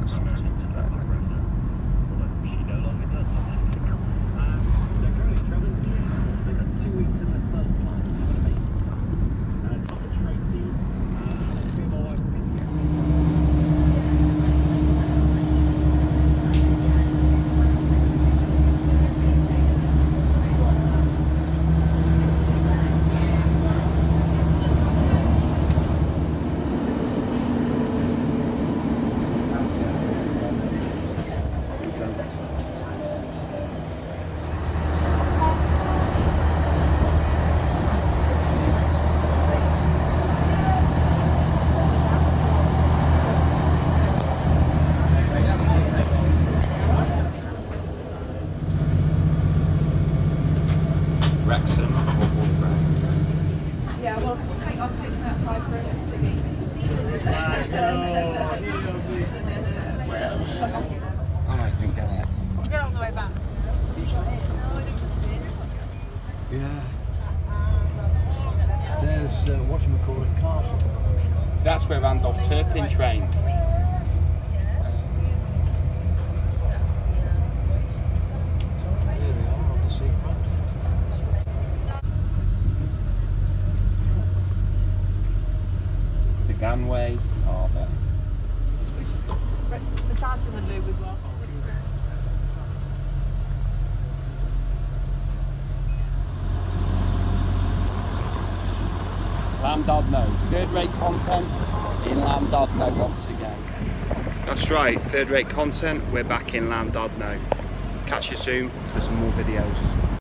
That's Wrexham football ground. Yeah, well, we'll take, I'll take them outside for a ciggy. I might think of that. We'll get on the way back. Yeah. There's uh, what do you call it, castle. That's where Randolph Turpin trained. Here we are on the seafront. To Conwy Harbour. The dad's in the loo as well. Llandudno. Third rate content in Llandudno once again. That's right, third rate content. We're back in Llandudno. Catch you soon for some more videos.